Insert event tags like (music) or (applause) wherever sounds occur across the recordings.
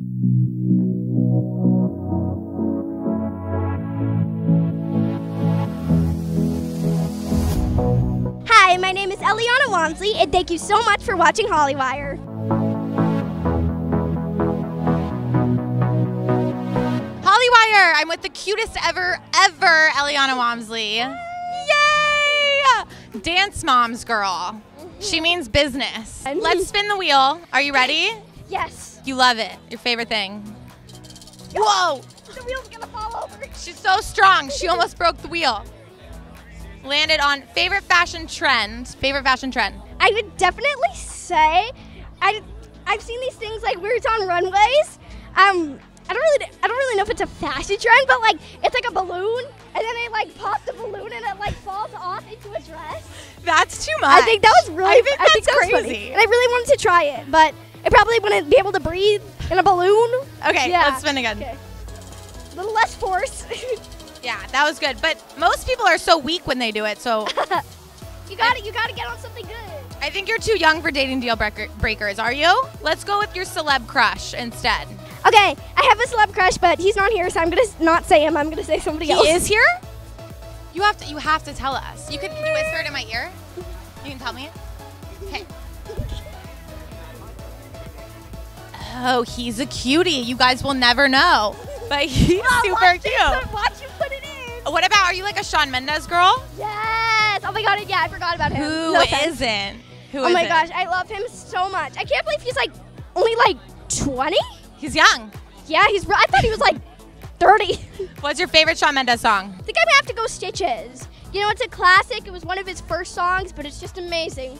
Hi, my name is Elliana Walmsley, and thank you so much for watching Hollywire. Hollywire. I'm with the cutest ever, ever Elliana Walmsley. Yay! Dance moms girl. She means business. Let's spin the wheel. Are you ready? Yes. You love it. Your favorite thing. Whoa! The wheel's gonna fall over. She's so strong. She almost broke the wheel. Landed on favorite fashion trend. Favorite fashion trend. I would definitely say I I've seen these things like where it's on runways. Um, I don't really I don't really know if it's a fashion trend, but like it's like a balloon, and then they like pop the balloon and it like falls off into a dress. That's too much. I think that was really I think that's that was funny. crazy. and I really wanted to try it, but I probably wouldn't be able to breathe in a balloon. Okay, Yeah. let's spin again. Okay. A little less force. (laughs) Yeah, that was good. But most people are so weak when they do it. So (laughs) you got it. You got to get on something good. I think you're too young for dating deal breaker- breakers. Are you? Let's go with your celeb crush instead. Okay, I have a celeb crush, but he's not here, so I'm gonna not say him. I'm gonna say somebody He else. He is here. You have to. You have to tell us. You can. Can you whisper it in my ear? You can tell me. Okay. Oh, he's a cutie. You guys will never know, but he's super Watch cute. it, Watch you put it in. What about? Are you like a Shawn Mendes girl? Yes. Oh my god. Yeah, I forgot about him. Who No not Who Oh my isn't? gosh, I love him so much. I can't believe he's like only like 20. He's young. Yeah, he's. I thought he was like 30. (laughs) What's your favorite Shawn Mendes song? I think I'm gonna have to go Stitches. You know, it's a classic. It was one of his first songs, but it's just amazing.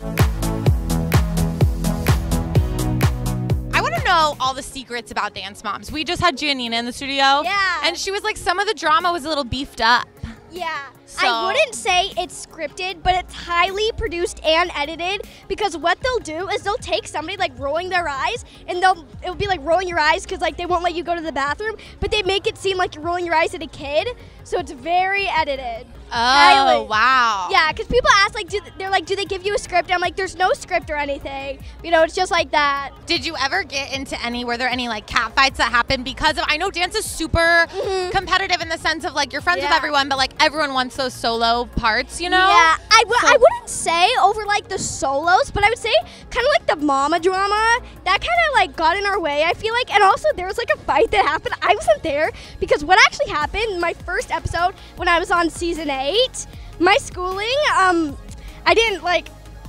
Know all the secrets about Dance Moms. We just had GiaNina in the studio. Yeah. And she was like, some of the drama was a little beefed up. Yeah. So- I wouldn't say it's scripted, but it's highly produced and edited because what they'll do is they'll take somebody like rolling their eyes and they'll it'll be like rolling your eyes because like they won't let you go to the bathroom, but they make it seem like you're rolling your eyes at a kid. So it's very edited. Oh, Highly. wow. Yeah, because people ask like, do, they're like, do they give you a script? I'm like, there's no script or anything. You know, it's just like that. Did you ever get into any, were there any like cat fights that happened because of, I know dance is super competitive in the sense of like you're friends with Mm-hmm. Everyone, but like everyone wants those solo parts, you know? Yeah, I w- So- I wouldn't say over like the solos, but I would say kind of like the mama drama that kind of like got in our way. I feel like, and also there was like a fight that happened. I wasn't there because what actually happened my first episode when I was on season eight, my schooling, um, I didn't like.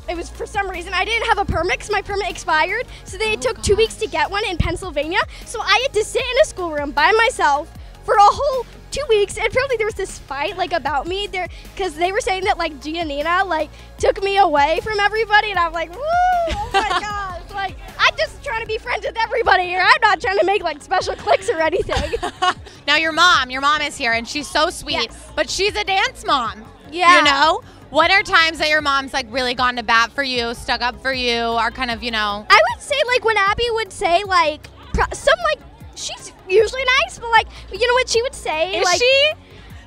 It was for some reason I didn't have a permit because my permit expired. So they took two weeks to get one in Pennsylvania. So I had to sit in a schoolroom by myself for a whole two weeks and apparently there was this fight like about me there because they were saying that like GiaNina like took me away from everybody and I'm like woo oh my (laughs) gosh like I'm just trying to be friends with everybody here I'm not trying to make like special clicks or anything (laughs) now your mom, your mom is here and she's so sweet, Yes. but she's a dance mom. Yeah. You know? What are times that your mom's like really gone to bat for you, stuck up for you, are kind of, you know, I would say like when Abby would say like pro- some like she's usually nice but like you know what she would say is like she?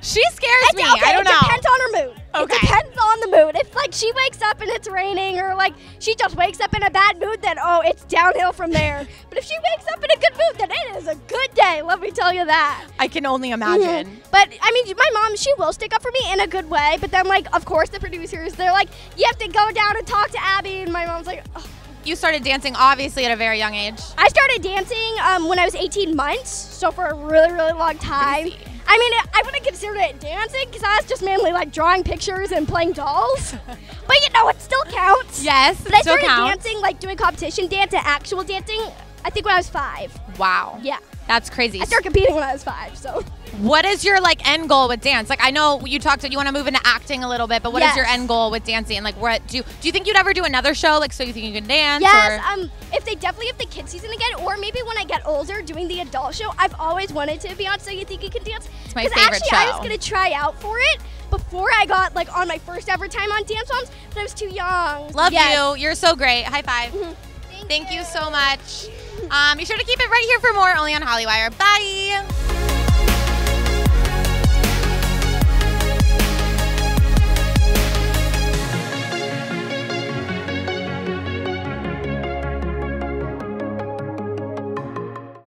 She scares me. okay, I don't it know. It depends on her mood. Okay. It depends on the mood. If like she wakes up and it's raining, or like she just wakes up in a bad mood, then oh, it's downhill from there. (laughs) but if she wakes up in a good mood, then it is a good day. Let me tell you that. I can only imagine. Mhm. But I mean, my mom, she will stick up for me in a good way. But then, like, of course, the producers, they're like, you have to go down and talk to Abby. And my mom's like, "Ugh." You started dancing obviously at a very young age. I started dancing um, when I was 18 months, so for a really, really long time. Crazy. I mean, it, I wouldn't consider it dancing because I was just mainly like drawing pictures and playing dolls. (laughs) but you know, it still counts. Yes, But I still started counts. dancing, like doing competition dance and actual dancing, I think when I was five. Wow. Yeah. That's crazy. I started competing when I was five, so. What is your like end goal with dance? Like I know you talked that you want to move into acting a little bit, but what is Yes. your end goal with dancing? And like what do you, do you think you'd ever do another show like so you think you can dance Yes, or um, if they definitely have the kid season again, or maybe when I get older doing the adult show, I've always wanted to be on So You Think You Can Dance. It's my favorite actually, I was gonna try out for it before I got like on my first ever time on Dance Moms, but I was too young. Love Yes. you. You're so great. High five. Thank, Thank you so much. Um, be sure to keep it right here for more only on Hollywire. Bye.